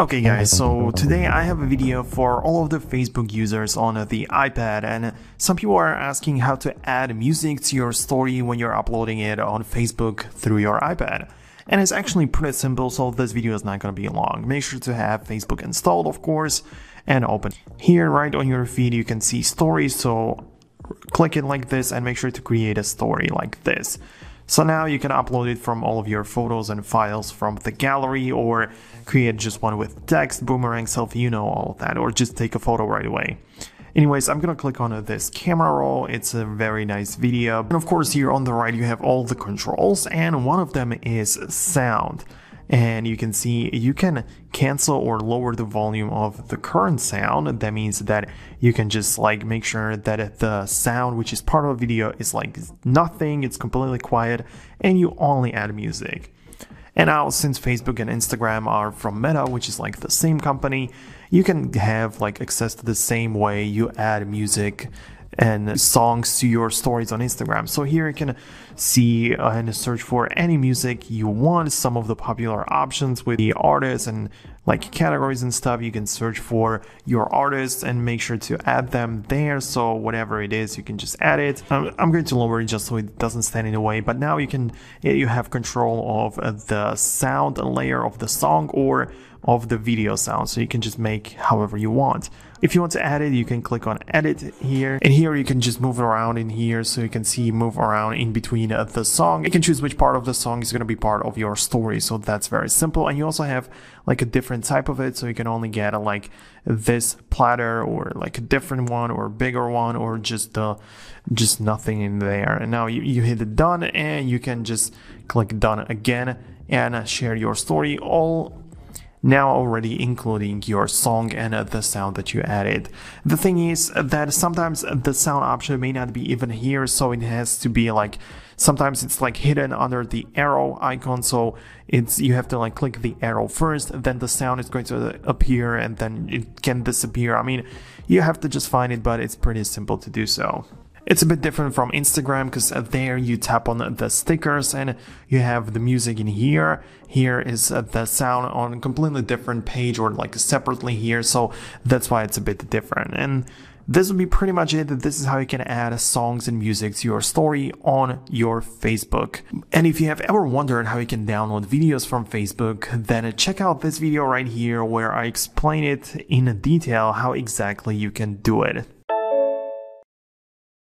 Okay guys, so today I have a video for all of the Facebook users on the iPad and some people are asking how to add music to your story when you're uploading it on Facebook through your iPad. And it's actually pretty simple, so this video is not going to be long. Make sure to have Facebook installed, of course, and open. Here, right on your feed, you can see stories, so click it like this and make sure to create a story like this. So now you can upload it from all of your photos and files from the gallery or create just one with text, boomerang, selfie, you know all of that, or just take a photo right away. Anyways, I'm gonna click on this camera roll. It's a very nice video. And of course, here on the right, you have all the controls, and one of them is sound and you can see you can cancel or lower the volume of the current sound. That means that you can just like make sure that the sound which is part of a video is like nothing it's completely quiet and you only add music. And now since facebook and instagram are from meta which is like the same company you can have like access to the same way you add music and songs to your stories on Instagram. So here you can see and search for any music you want, some of the popular options with the artists and like categories and stuff. You can search for your artists and make sure to add them there. So whatever it is, you can just add it. I'm, I'm going to lower it just so it doesn't stand in the way, but now you can, you have control of the sound layer of the song or of the video sound so you can just make however you want. If you want to add it, you can click on edit here and here you can just move around in here so you can see move around in between uh, the song. You can choose which part of the song is going to be part of your story. So that's very simple. And you also have like a different type of it. So you can only get a, like this platter or like a different one or bigger one or just the, just nothing in there. And now you, you hit done and you can just click done again and share your story all now already including your song and the sound that you added. The thing is that sometimes the sound option may not be even here, so it has to be like sometimes it's like hidden under the arrow icon so it's you have to like click the arrow first then the sound is going to appear and then it can disappear i mean you have to just find it but it's pretty simple to do so it's a bit different from Instagram because there you tap on the stickers and you have the music in here. Here is uh, the sound on a completely different page or like separately here. So that's why it's a bit different. And this would be pretty much it. This is how you can add songs and music to your story on your Facebook. And if you have ever wondered how you can download videos from Facebook, then check out this video right here where I explain it in detail how exactly you can do it.